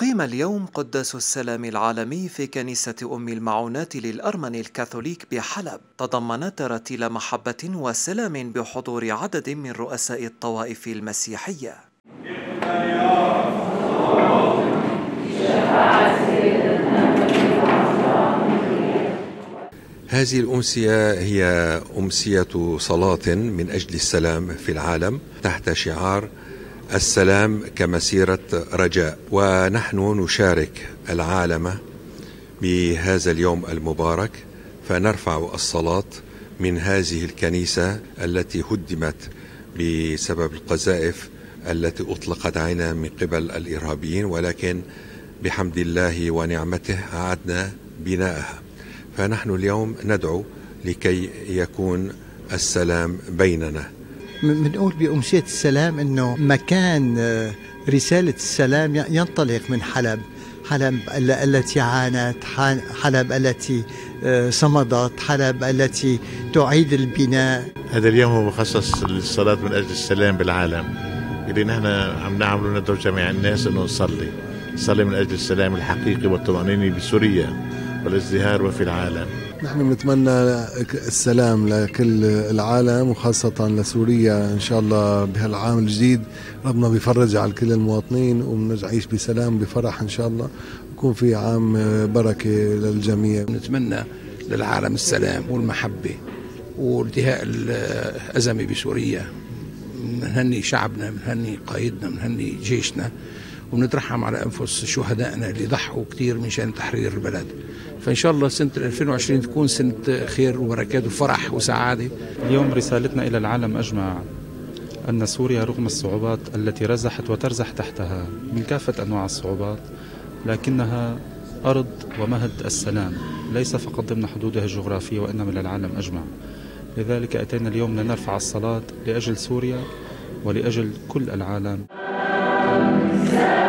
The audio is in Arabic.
ختم اليوم قداس السلام العالمي في كنيسة أم المعونات للأرمن الكاثوليك بحلب. تضمن تراتيل محبة وسلام بحضور عدد من رؤساء الطوائف المسيحية. هذه الأمسية هي أمسية صلاة من أجل السلام في العالم تحت شعار السلام كمسيرة رجاء. ونحن نشارك العالم بهذا اليوم المبارك فنرفع الصلاة من هذه الكنيسة التي هدمت بسبب القذائف التي أطلقت علينا من قبل الإرهابيين ولكن بحمد الله ونعمته أعدنا بناءها. فنحن اليوم ندعو لكي يكون السلام بيننا. بنقول بأمسية السلام أنه مكان آه، رسالة السلام ينطلق من حلب. حلب التي عانت حلب التي آه، صمدت حلب التي تعيد البناء. هذا اليوم هو مخصص للصلاة من أجل السلام بالعالم. اللي نحن عم نعمله ندعو جميع الناس أنه نصلي. نصلي من أجل السلام الحقيقي والطمأنينة بسوريا. والازدهار وفي العالم. نحن بنتمنى السلام لكل العالم وخاصة لسوريا إن شاء الله بهالعام الجديد. ربنا بيفرج على كل المواطنين ونعيش بسلام بفرح إن شاء الله. يكون في عام بركة للجميع. نتمنى للعالم السلام والمحبة وانتهاء الأزمة بسوريا. بنهني شعبنا بنهني قائدنا بنهني جيشنا. ونترحم على أنفس شهدائنا اللي ضحوا كثير من شأن تحرير البلد. فإن شاء الله سنة 2020 تكون سنة خير وبركات وفرح وسعادة. اليوم رسالتنا إلى العالم أجمع أن سوريا رغم الصعوبات التي رزحت وترزح تحتها من كافة أنواع الصعوبات لكنها أرض ومهد السلام ليس فقط ضمن حدودها الجغرافية وإنما للعالم أجمع. لذلك أتينا اليوم لنرفع الصلاة لأجل سوريا ولأجل كل العالم. Hosanna.